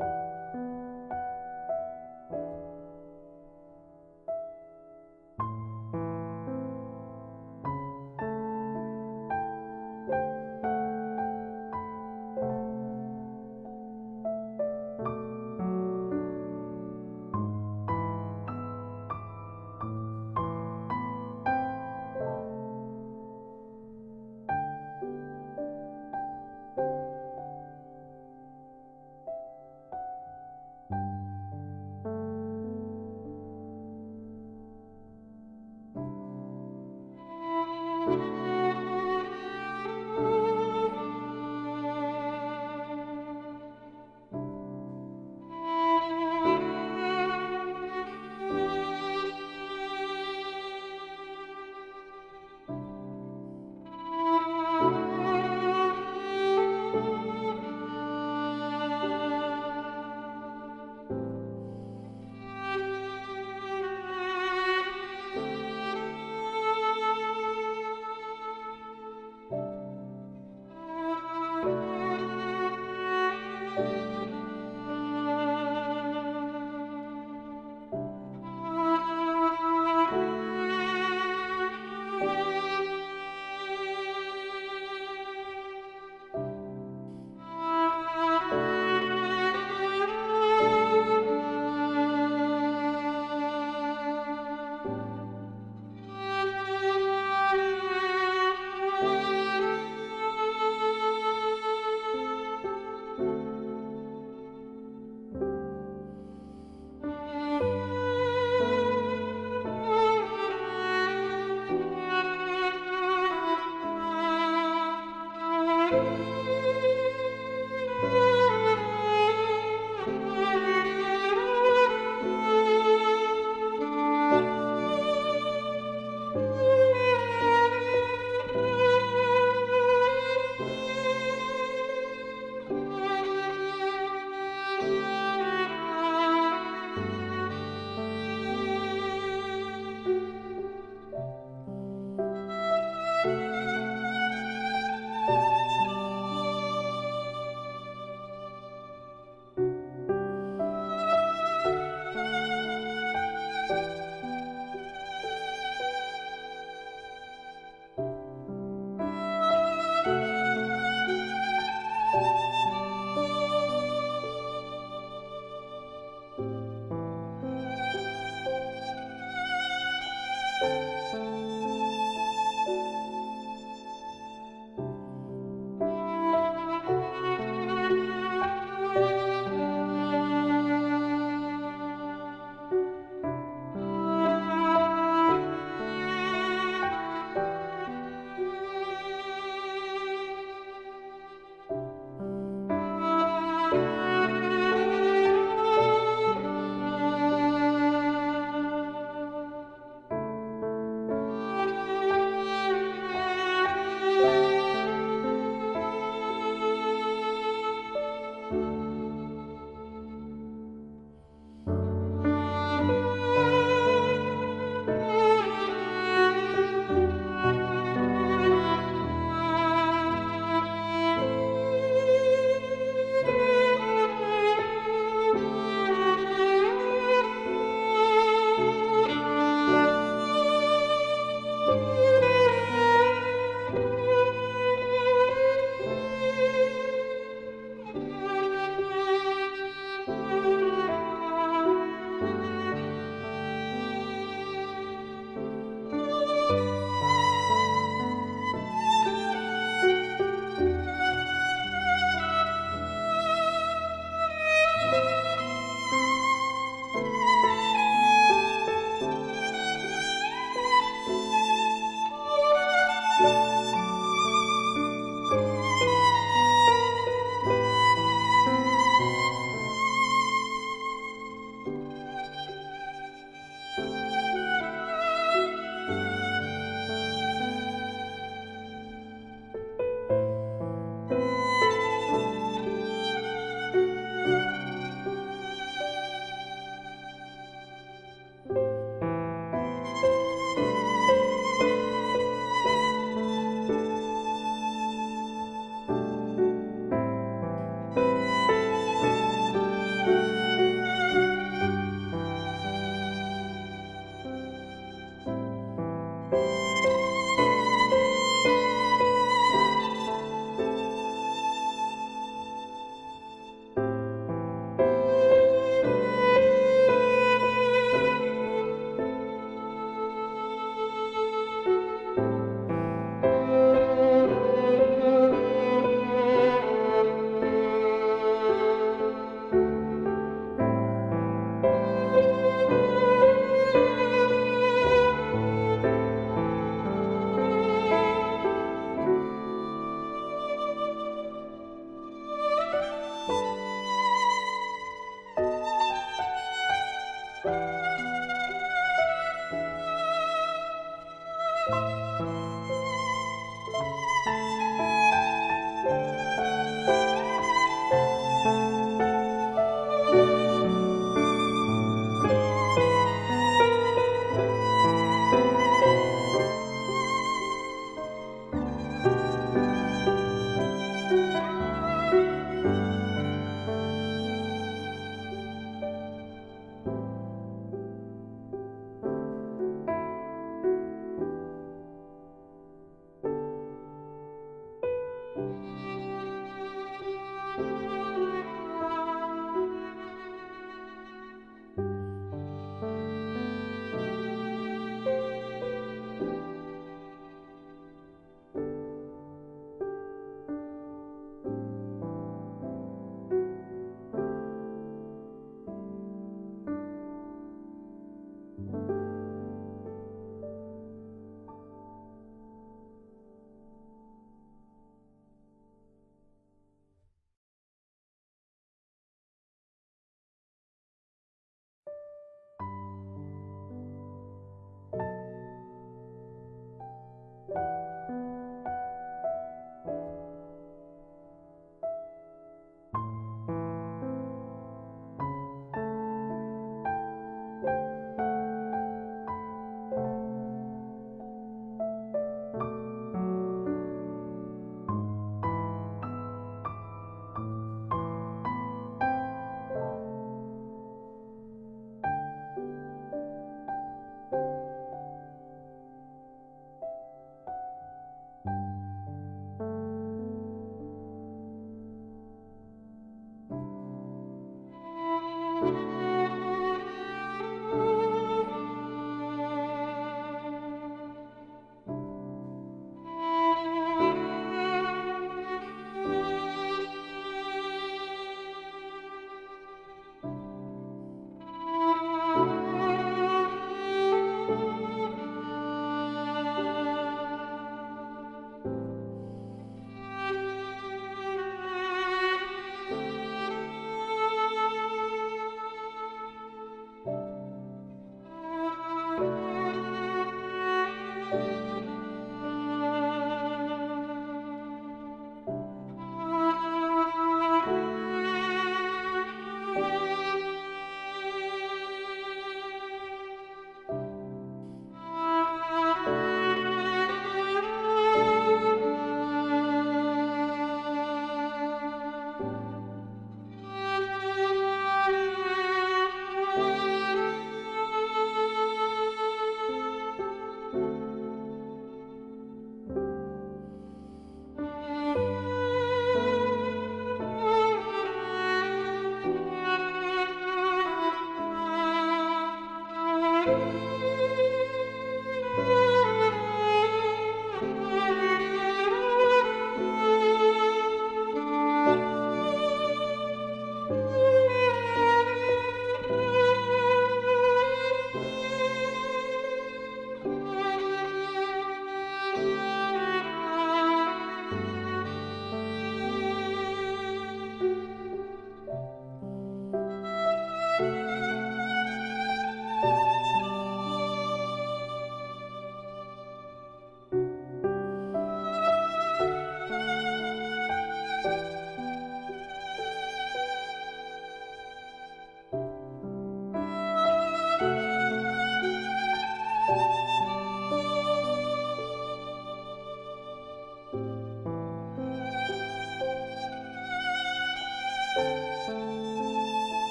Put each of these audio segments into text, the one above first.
you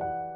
you.